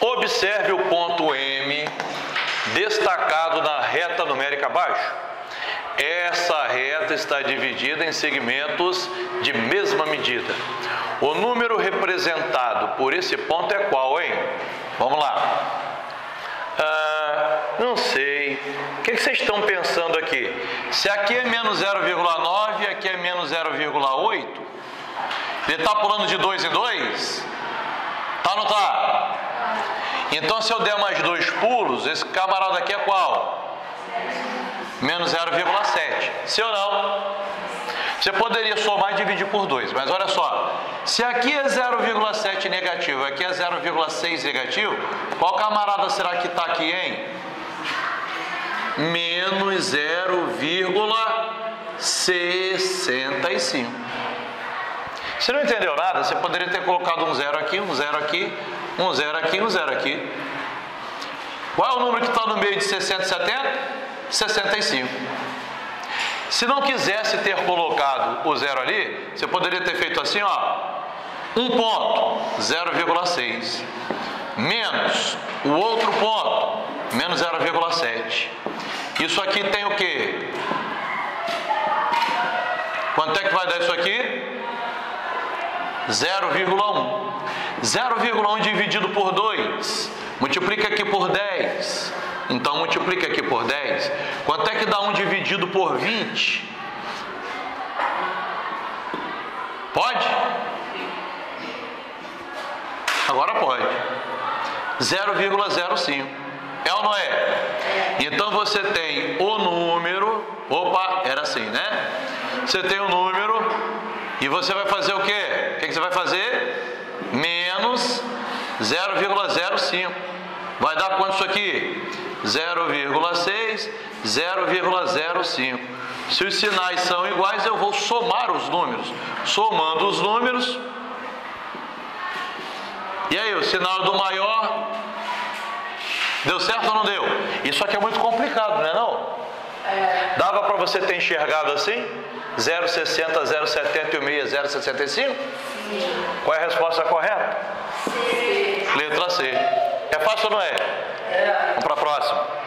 Observe o ponto M destacado na reta numérica abaixo. Essa reta está dividida em segmentos de mesma medida. O número representado por esse ponto é qual, hein? Vamos lá. Ah, não sei. O que vocês estão pensando aqui? Se aqui é menos 0,9 e aqui é menos 0,8, ele está pulando de 2 em 2? Tá ou não tá? Então, se eu der mais dois pulos, esse camarada aqui é qual? Menos 0,7. Se ou não? Você poderia somar e dividir por 2, mas olha só. Se aqui é 0,7 negativo, aqui é 0,6 negativo, qual camarada será que está aqui, hein? Menos 0,65. Você não entendeu nada? Você poderia ter colocado um zero aqui, um zero aqui, um zero aqui, um zero aqui. Qual é o número que está no meio de 60 e 70? 65. Se não quisesse ter colocado o zero ali, você poderia ter feito assim, ó, um ponto, 0,6, menos o outro ponto, menos 0,7. Isso aqui tem o quê? Quanto é que vai dar isso aqui? 0,1. 0,1 dividido por 2, multiplica aqui por 10. Então multiplica aqui por 10. Quanto é que dá 1 dividido por 20? Pode? Agora pode. 0,05. É ou não é? Então você tem o número. Opa, era assim, né? Você tem o número e você vai fazer o quê? O que você vai fazer? Menos 0,05. Vai dar quanto isso aqui? 0,6, 0,05. Se os sinais são iguais, eu vou somar os números. Somando os números. E aí, o sinal do maior deu certo ou não deu? Isso aqui é muito complicado, não é não? Dava para você ter enxergado assim? 0,60, 0,70 e o meio 0,65? Qual é a resposta correta? Letra C. É fácil ou não é? É. Vamos para a próxima.